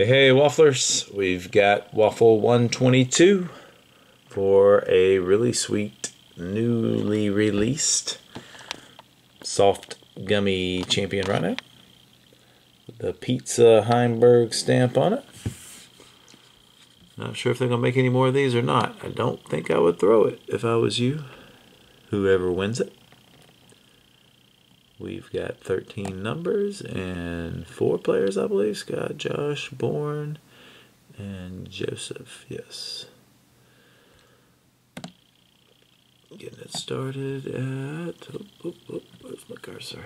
Hey, hey, Wafflers. We've got Waffle 122 for a really sweet, newly released soft gummy champion rhino. The Pizza Heimberg stamp on it. Not sure if they're going to make any more of these or not. I don't think I would throw it if I was you, whoever wins it. We've got 13 numbers and four players, I believe. Scott, Josh, Bourne, and Joseph. Yes. Getting it started at. Oh, oh, oh, where's my cursor?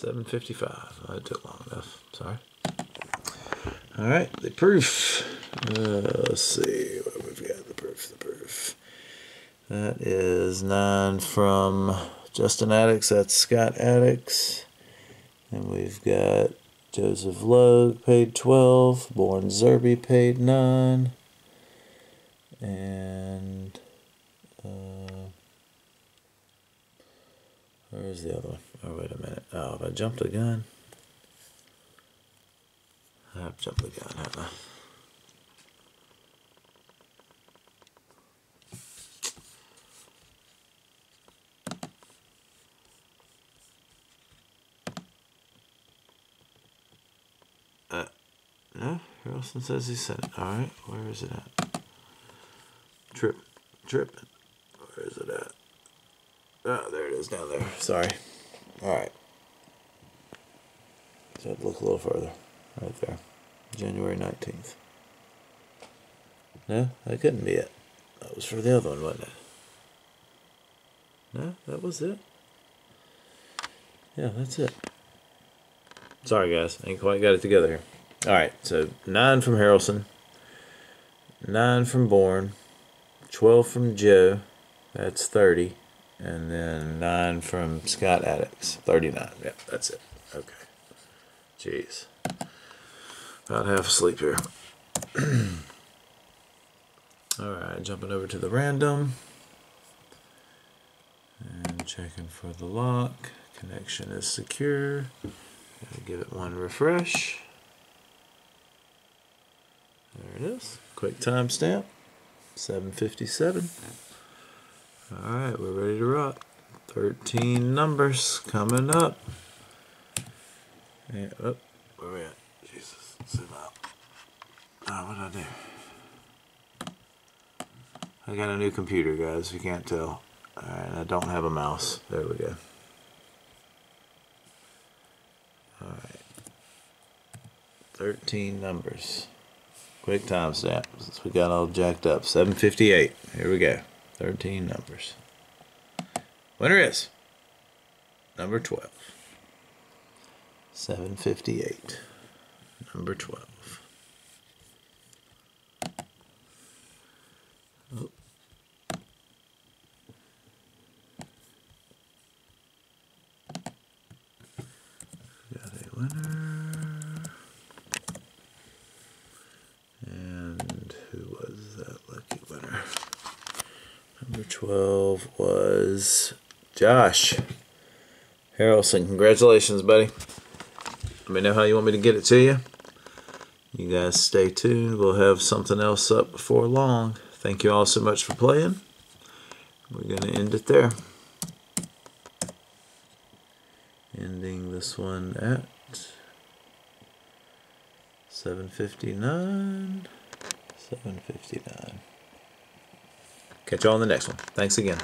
755. That took long enough. Sorry. All right, the proof. Uh, let's see what we've got. The proof, the proof. That is nine from Justin Addicks. That's Scott Addicks. And we've got Joseph Logue paid 12. Born Zerby paid 9. And where's the other one? Oh, wait a minute. Oh, I jumped the gun? I've jumped the gun, haven't I? Uh, no, says he sent it. Alright, where is it at? Trip, tripping. Where is it at? Oh, there it is down there. Sorry. Alright. So I'd look a little further. Right there. January 19th. No, that couldn't be it. That was for the other one, wasn't it? No, that was it. Yeah, that's it. Sorry, guys. Ain't quite got it together here. Alright, so 9 from Harrelson. 9 from Bourne. 12 from Joe. That's 30. And then 9 from Scott Addicks. 39. Yeah, that's it. Okay. Jeez. About half asleep here. Alright, jumping over to the random. And checking for the lock. Connection is secure. Gotta give it one refresh. There it is. Quick timestamp. 757. Alright, we're ready to rock. 13 numbers coming up. And, oh, where we at? Jesus, zoom out. Oh, what did I do? I got a new computer, guys, you can't tell. Alright, I don't have a mouse. There we go. Alright. 13 numbers. Quick timestamp since we got all jacked up. 758. Here we go. 13 numbers. Winner is number 12. 758. Number 12. Oh. Got a winner. And who was that lucky winner? Number 12 was Josh Harrelson. Congratulations, buddy. Let me know how you want me to get it to you. You guys stay tuned. We'll have something else up before long. Thank you all so much for playing. We're going to end it there. Ending this one at 759. 759. Catch you all in the next one. Thanks again.